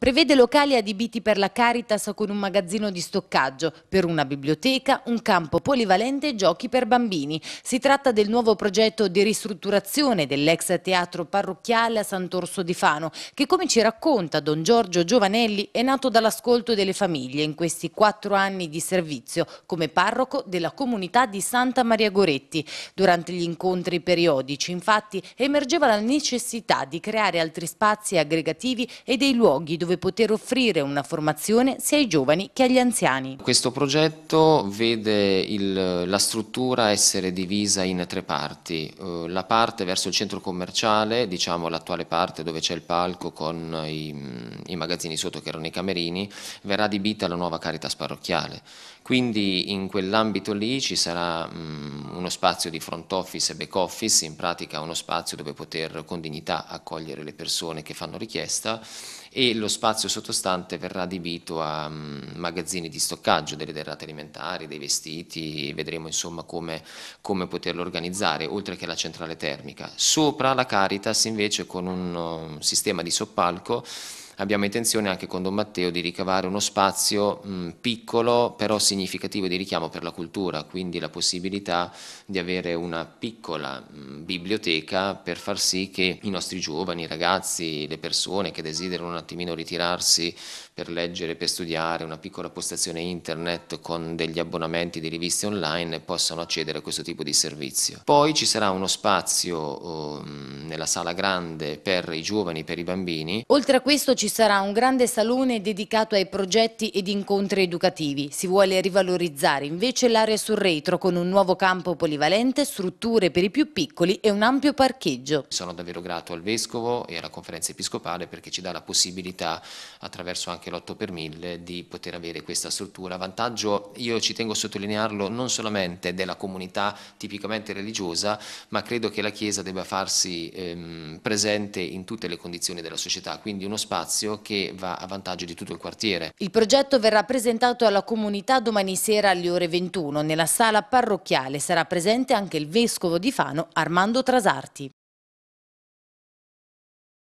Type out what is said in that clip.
Prevede locali adibiti per la Caritas con un magazzino di stoccaggio, per una biblioteca, un campo polivalente e giochi per bambini. Si tratta del nuovo progetto di ristrutturazione dell'ex teatro parrocchiale a Sant'Orso di Fano, che come ci racconta Don Giorgio Giovanelli è nato dall'ascolto delle famiglie in questi quattro anni di servizio come parroco della comunità di Santa Maria Goretti. Durante gli incontri periodici, infatti, emergeva la necessità di creare altri spazi aggregativi e dei luoghi dove dove poter offrire una formazione sia ai giovani che agli anziani. Questo progetto vede il, la struttura essere divisa in tre parti. Uh, la parte verso il centro commerciale, diciamo l'attuale parte dove c'è il palco con i, i magazzini sotto che erano i camerini, verrà adibita alla nuova Caritas parrocchiale. Quindi in quell'ambito lì ci sarà um, uno spazio di front office e back office, in pratica uno spazio dove poter con dignità accogliere le persone che fanno richiesta e lo spazio sottostante verrà adibito a um, magazzini di stoccaggio delle derrate alimentari, dei vestiti, vedremo insomma come, come poterlo organizzare, oltre che la centrale termica. Sopra la Caritas invece con un um, sistema di soppalco abbiamo intenzione anche con Don Matteo di ricavare uno spazio mh, piccolo però significativo di richiamo per la cultura, quindi la possibilità di avere una piccola mh, biblioteca per far sì che i nostri giovani, i ragazzi, le persone che desiderano un attimino ritirarsi per leggere, per studiare, una piccola postazione internet con degli abbonamenti di riviste online possano accedere a questo tipo di servizio. Poi ci sarà uno spazio um, nella sala grande per i giovani, per i bambini. Oltre a questo ci sarà un grande salone dedicato ai progetti ed incontri educativi. Si vuole rivalorizzare invece l'area sul retro con un nuovo campo polivalente, strutture per i più piccoli e un ampio parcheggio. Sono davvero grato al Vescovo e alla Conferenza Episcopale perché ci dà la possibilità, attraverso anche l'8 per 1000, di poter avere questa struttura. Vantaggio, io ci tengo a sottolinearlo, non solamente della comunità tipicamente religiosa, ma credo che la Chiesa debba farsi ehm, presente in tutte le condizioni della società, quindi uno spazio spazio che va a vantaggio di tutto il quartiere. Il progetto verrà presentato alla comunità domani sera alle ore 21. Nella sala parrocchiale sarà presente anche il vescovo di Fano Armando Trasarti.